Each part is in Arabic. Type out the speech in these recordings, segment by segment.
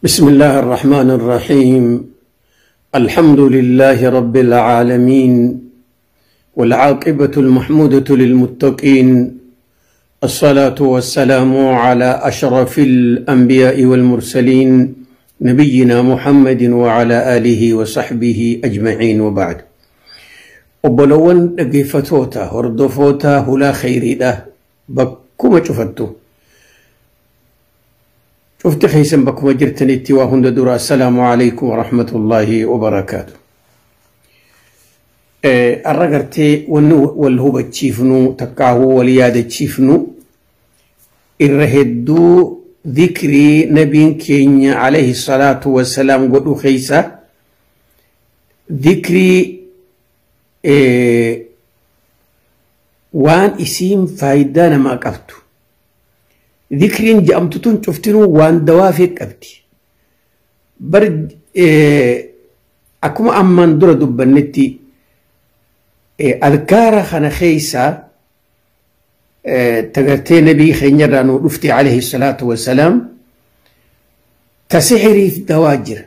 بسم الله الرحمن الرحيم. الحمد لله رب العالمين والعاقبة المحمودة للمتقين الصلاة والسلام على أشرف الأنبياء والمرسلين نبينا محمد وعلى آله وصحبه أجمعين وبعد. وبلون دقيفتوتا هردفوتا هلا خيري ده بكما شفتو. شفت خيسن بكما جرتني اتوا هند درا السلام عليكم ورحمة الله وبركاته. الرقرتي والهو بتشيفنو تقاهو وليادة تشيفنو. الرهدو ذكري نبي كينيا عليه الصلاة والسلام قدو خيسا ذكري إيه وان إسيم فايدة ما قفتو. ذكرين جأمتتون شفتنو وان دوافق قبتي برد إيه أكما أمان دور دبنتي إيه أذكار خنا خيسا إيه تغرتي نبي خينيرا رفتي عليه الصلاة والسلام تسحري في دواجر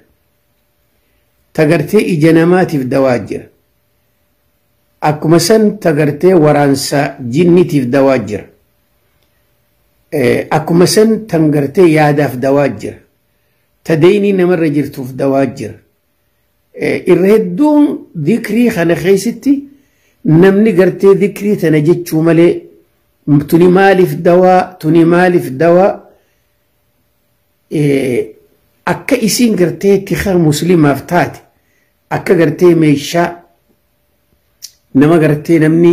تغرتي إجناماتي في دواجر أكما سن تغرتي ورانسا جنتي في دواجر akkuma san tan gartee yaadaaf dawaa jira ta deynii namarra jirtuuf dawaa jira irra hedduun dikrii kana keessatti namni gartee dikrii tana jechuu malee tuni maaliif dawaa tuni maaliif dawaa akka isiin gartee tika muslimaaf taate akka gartee meeshaa nama gartee namni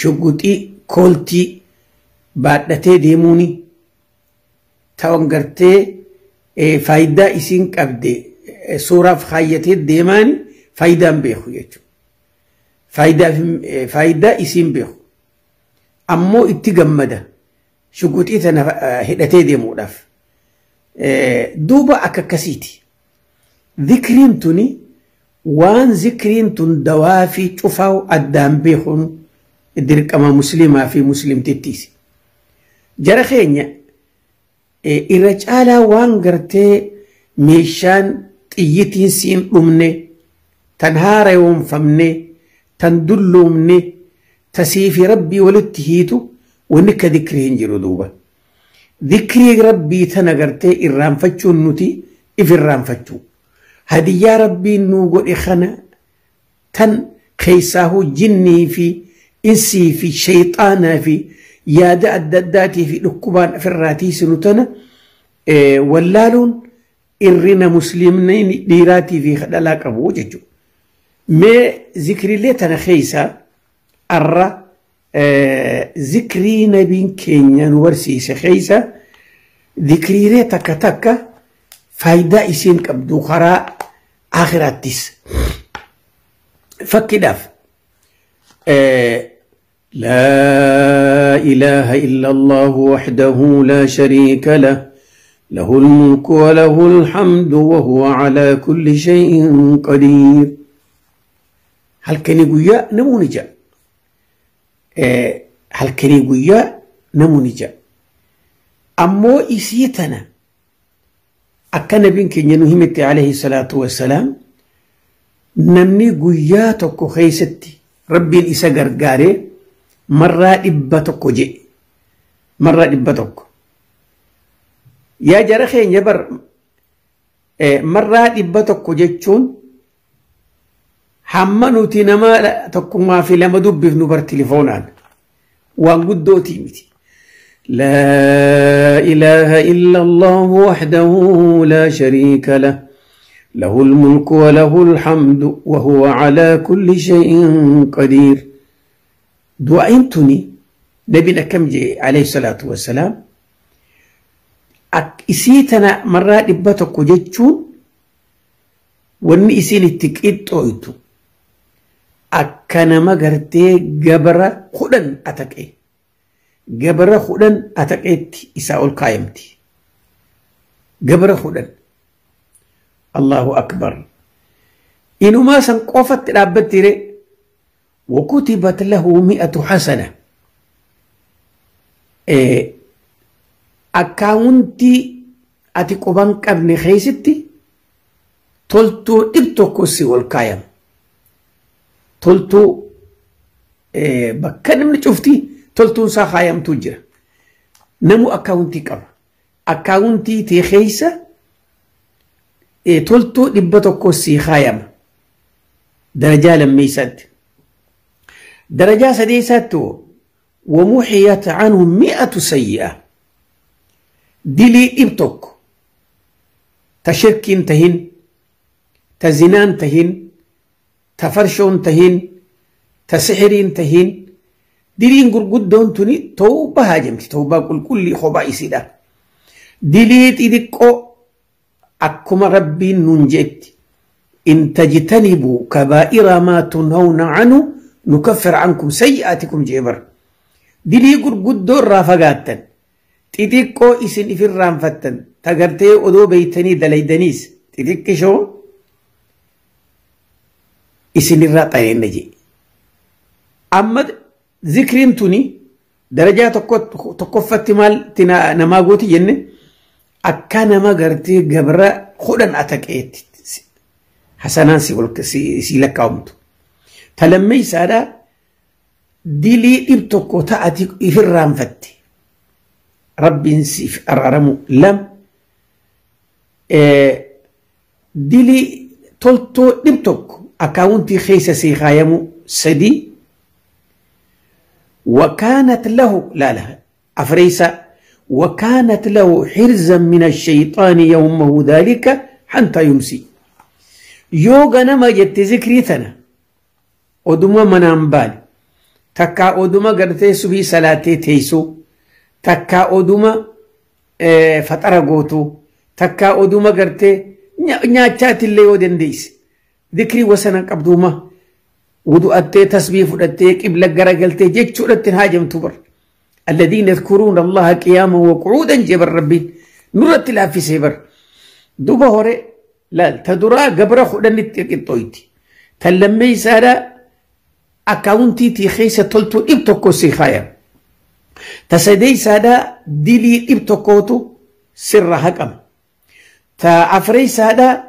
shugguxii kooltii baadhatee deemuuni ta'an gartee faayidaa isiin qabde suuraaf kaayyatee deemaani faayidaan beeku jechuudha. Faayidaa isiin beeku. Ammoo itti gammada shugguxii tana hidhatee deemuudhaaf. Duuba akka akkasiiti. Zikriin tuni waan zikriin tun dawaa fi cufaa addaan beekuun dirqama muslimaa fi muslimtittiisi. Jara keenya irra caalaa waan gartee meeshaan xiyyitiin siin dhumne tan haarayoonfamne tan dulloomne tasii fi rabbii walitti hiitu wanni akka dikrii hin jiru duuba. Dikrii rabbii tana gartee irraanfachuun nuti if irraanfachuu. Hadiyyaa rabbiin nuu godhe kana tan keessaahuu jinnii fi insii fi shayxaanaa fi يادا الدداتي في لكبان فراتي سنوتنا ولالون إرنا مسلمين ديراتي في خدالاك أبو ما ذكري ليتنا خيسا أرى ذكري نبين كينيا ورسيس خيسا ذكري ليتك تكا فايدا إسين كبدوخرا آخراتيس فكداف أه لا إله إلا الله وحده لا شريك له له الملك وله الحمد وهو على كل شيء قدير. هل كان يقول نمونجا هل كان يقول نمونجا أمو إسيتنا. أكن بينك ينهمت عليه الصلاة والسلام نمني قياتك خيستي. ربي إسا قرقاري. مرة إبتوك جي مرة إبتوك يا جرخي نبر إيه، مرة إبتوك جي تشون حما نوتي نما في لما نبر تليفونان. وانقدو تيمتي. لا إله إلا الله وحده لا شريك له. له الملك وله الحمد وهو على كل شيء قدير. دعائن توني نبينا كم جي عليه الصلاة والسلام. أك إسيتنا مرة إبتك جتشون وإن إسين التكئت تويتو. أكنا ما قرتي قبرة خدن أتكئ. قبرة خدن أتكئت إساء القائمتي قبرة خدن. الله أكبر. إنو ما سنقفت لابتري وكتبت له مئة حسنة. إيه، أكاونتي أتي قبان خيستي. تلتو إبتو كسي والكايم. تلتو إيه، بكن من شفتي. تلتو ساخايم تجر نمو أكاونتي قب أكاونتي تي خيسة. إيه، تلتو إبتو كسي خايم. درجة لميسد درجة سديسات ومحيت عنهم مئة سيئة. دلي إبتك. تشرك تهن تزنان تهن تفرشون تهن تسحر تهن دلين قرقود دون تني توبة هاجمت توبة كل كل خبائس ده دليت إذكو أكما ربي ننجت إن تجتنبوا كبائر ما تنهون عنه نكفر عنكم سيئاتكم جبر دلي قد دور رافقاتا تتكو إسن في الرانفتن تقرتي أدو بيتني دليدنيس تتك شو؟ إسن الرقين نجي. أما ذكرين تني درجة تقفت مال تنا نما قوتي جنة. أكا نما قرتي قبرا خودن تلمي سارا ديلي إبتكو تأتي إفرام فتي. رب سي أرأرمو. لم إيه ديلي تلتو إبتكو أكاونتي خيسة سي خايمو سدي. وكانت له لا لا أفريسا وكانت له حرزا من الشيطان يومه ذلك حتى يمسي. yoo ganama jette zikrii tana oduma manaan baane takkaa oduma gartee subii salaatee teessoo takkaa oduma faxara gootuu takkaa oduma gartee nyaachaatillee yoo dandeesse zikrii wasana qabduuma wudu'attee tasbii fudhattee qibla garagaltee jechuudhatti haajamtu bar الذين يذكرون الله قياما وقعودا جبر ربي نرت لا في سيبر دوبا هوري لا تدرا قبر خدن التقطويتي تلمي سارا اكاونتي تي خيسة تلتو ابتكو سيخايا تسدي سادا ديلي ابتكوتو سر هكم تا افري سادا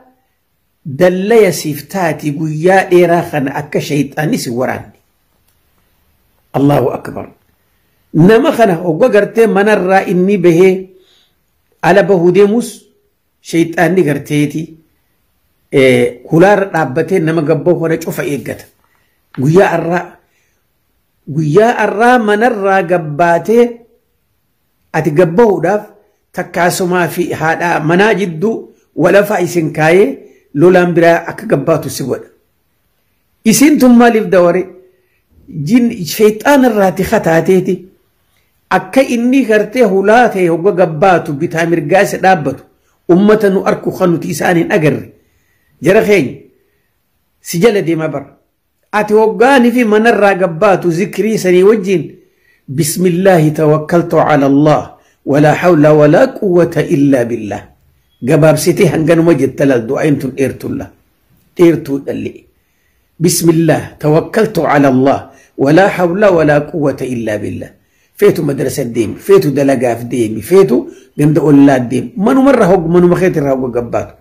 دل سيفتاتي قويا إيراخن أكا شيطاني سوراني الله أكبر نما خنا وقا قرتي من الرا إني به على بهوديموس شيطاني قرتيتي hulaarra dhaabbatee nama gabboo hore cufa eeggata. Guyyaa arraa guyyaa arraa manarraa gabbaatee ati gabbahuudhaaf takkaasumaa fi haadhaa manaa jidduu walafaa isin kaayee lolaan biraa akka gabbaatu si godha. Isin tun maaliif daware sheexaana irraati kataateeti akka inni gartee hulaa ta'e hogga gabbaatu bitaa mirgaa isa dhaabbatu ummata nu arku kan nuti isaaniin agarre. jara keenya si jala deema bara أتي وقاني في من الرقبات ذكري سني وجين. بسم الله توكلت على الله. ولا حول ولا قوة إلا بالله. قباب سيتي هنقن مجد تلال دعينتن إرتو الله إرتو اللي. بسم الله توكلت على الله. ولا حول ولا قوة إلا بالله. فيتو مدرسة ديمي. فيتو دلقاف ديمي. فيتو قمد أولاد ديمي. منو مرة هوق منو مخيت الرهوق قبات.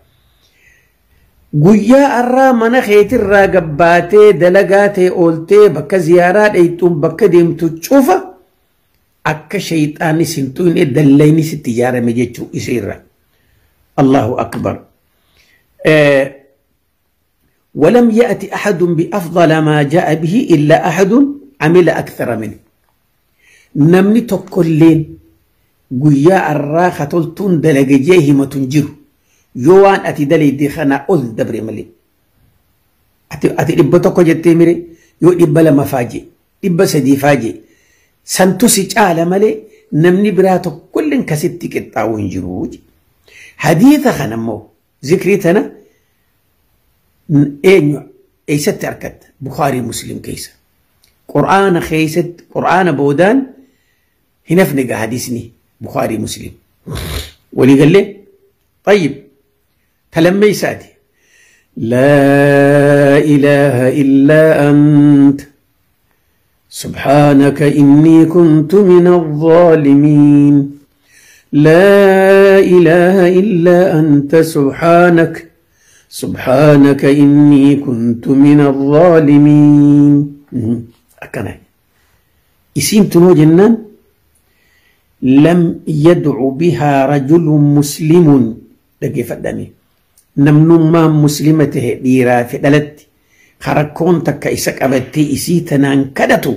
غويا ارا من خيتر را غباته دلغاته اولته بك زيارات ايتوم بك ديم تو تشوفا اك شيطاني سنتوين دلليني ستياره ميجتو اسيرا الله اكبر ولم ياتي احد بافضل ما جاء به الا احد عمل أكثر منه نمني توكلين غويا ارا خطلتون دلغجه هيمتون جيرو يوان أتي دلي دخنا أول دبري ملي. أتي أتي إبتوكو جتي ميري يو إبلا مفاجي إبلا سدي فاجي. سنتو سيجعال ملي نمني براتو كل كسيتي كتاو انجروج حديثة خنمو ذكرتنا إنو إيسا تركت بخاري مسلم كيسا. قرآن خيست قرآن بودان هنفنق حديثني بخاري مسلم. ولي قال لي طيب تلمي سادي لا إله إلا أنت. سبحانك إني كنت من الظالمين. لا إله إلا أنت سبحانك. سبحانك إني كنت من الظالمين. أكنا اسم تنو جنان؟ لم يدع بها رجل مسلم. لقي فدني نمنو ما مسلمته ديرا في دلت. خركون تك إسك أبتي إسيتنا كدتو.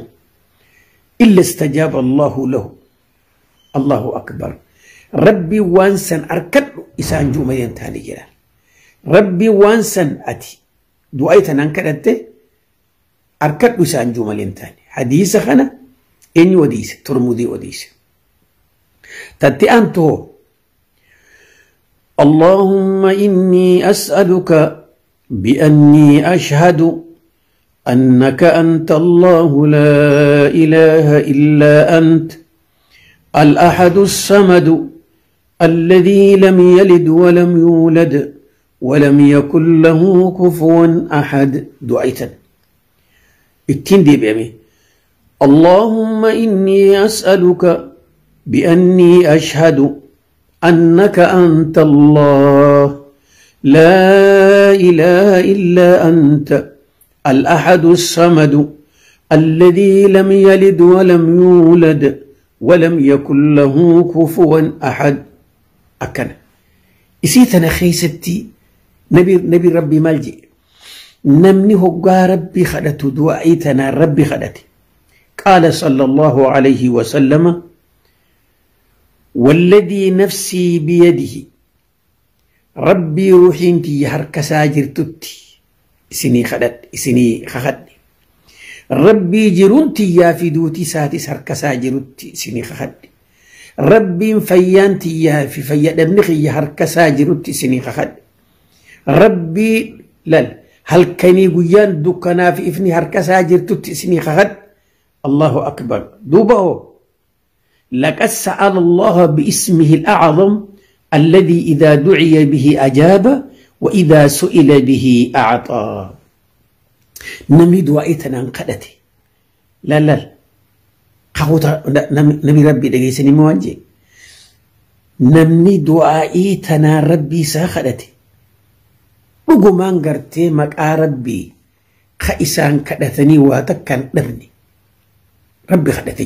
إلا استجاب الله له. الله أكبر. ربي وانسن أركد إسان جوما ينتهي جلال ربي وانسن أتي. دعيتنا كدت أركد إسان جوما ينتهي حديث خنا. إني وديس. ترمذي وديس. تتي أنتو اللهم إني أسألك بأني أشهد أنك أنت الله لا إله إلا أنت الأحد الصمد الذي لم يلد ولم يولد ولم يكن له كفوا أحد. دعيتا. التندي بأمي اللهم إني أسألك بأني أشهد أنك أنت الله. لا إله إلا أنت. الأحد الصمد. الذي لم يلد ولم يولد ولم يكن له كفوا أحد. أكن. إسيتنا خيستي نبي نبي ربي ملجئ نمني هقا ربي خدت دعيتنا ربي خدت. قال صلى الله عليه وسلم والذي نفسي بيده. ربي روحي انتي هركسا جرتتي إسني خدت إسني خخد ربي جرونتي يا في دوتي ساتي هركسا جرتي إسني خخد ربي فيانتي يا في فيا دمنخي هركسا جرتي إسني خخد ربي لل هل كني قيان دكنا في إفني هركسا جرتتي إسني خخد الله أكبر. دوبه لقد سأل الله باسمه الأعظم الذي إذا دعي به أجاب وإذا سئل به أعطى. نمي دعائتنا انقدتي لا لا قهوتا نمي ربي دقيسني موانجي. نمني دعائتنا ربي ساخدتي dhugumaan gartee maqaa rabbii ka isaan kadhatanii waa takkaan dhabne rabbi kadhate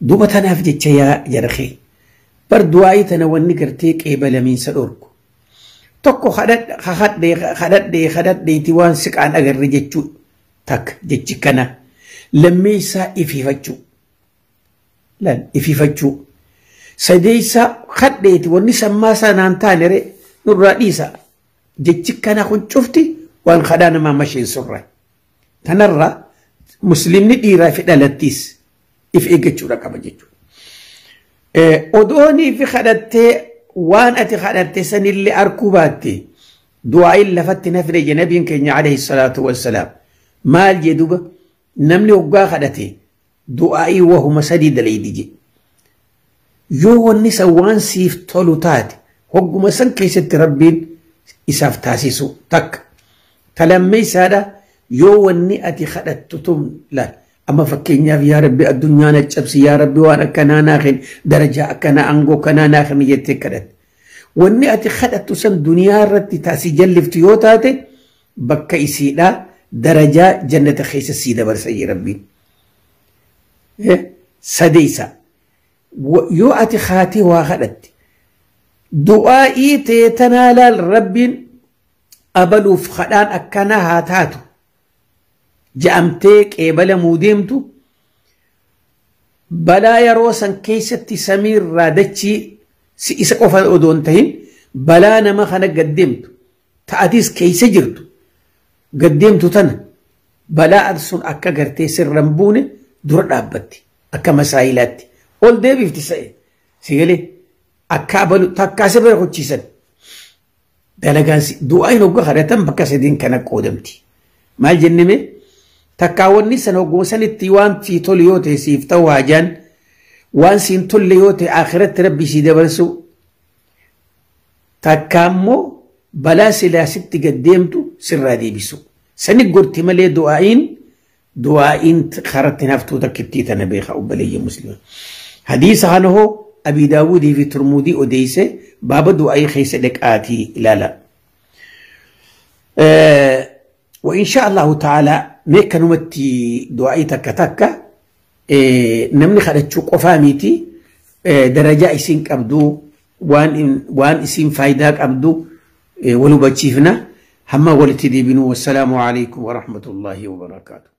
duba tanaaf jecha yaa jarkee bar du'aa'ii tana wanni gartee qeebalamiinsa dhorku tokko kadhadhee kadhadheeti waan siqaan agarre jechuu takka jechi kana lammeessaa ififachuu lan ififachuu sadeessaa kadheeti wanni sammaa sanaan taanere nurraa dhiisa jechi kana kun cufti waan kadhaa namaa masheensurra tanarra muslimni dhiiraa fi dhalattiis if eeggachuudha qaba jechuudha. Odoonii fi kadhattee waan ati kadhatte sanillee arkuu baatte du'aa'iin lafatti nafne janabiin keenya alayhi salaatu wassalaam maal jedhuba namni hoggaa kadhate du'aa'ii wahuma sadii dalaydi. Yoo wanni san waan siif tolu taate hogguma san keessatti rabbiin isaaf taasisu takka. Talammeessaadha yoo wanni ati kadhattu tun laal. amma fakkeenyaaf yaa rabbi addunyaa na cabsi yaa rabbi waan akkanaa naa kenni darajaa akkanaa aangoo akkanaa naa kenni jettee kadhatte. Wanni ati kadhattu san duniyaa irratti taasii jalliftu yoo taate bakka isiidhaa darajaa jannata keessa sii dabarsa jee rabbiin. Sadeessa yoo ati kaatee waa kadhatte balaa yeroo san keessatti samiirraa dachii si isa qofa odoon tahin balaa nama kana gaddeemtu ta'atis keessa jirtu gaddeemtu tana balaa sun akka gartee sirran buune dura dhaabbatti akka masaayilaatti ol deebifti sa'e sigalee akka abalu takkaa si bira hochiisan dalagaan du'aa hoggaa kadhatan bakka sadiin kana qoodamti maal jenneme تكاون نسان وقو سنتي وان في توليوته سيفتوها جان وان سين توليوته آخرت ربي سيدة برسو تكامو بلا سلا ست قديمتو سرادي بسو سنة قرتي مالي دعائين دعائين خارت نفتو تكتي تنبيخة وبلي مسلم حديث عنه أبي داود في ترمودي أديس باب دعائي خيس لك آتي لا لا أه وإن شاء الله تعالى ميكا نمتي دعاء تكا أه نمني خدتشو قفاميتي أه درجة إسين قبدو وان وان إسين فايدة أه ولو بتشيفنا هما ولتدي بنو والسلام عليكم ورحمة الله وبركاته.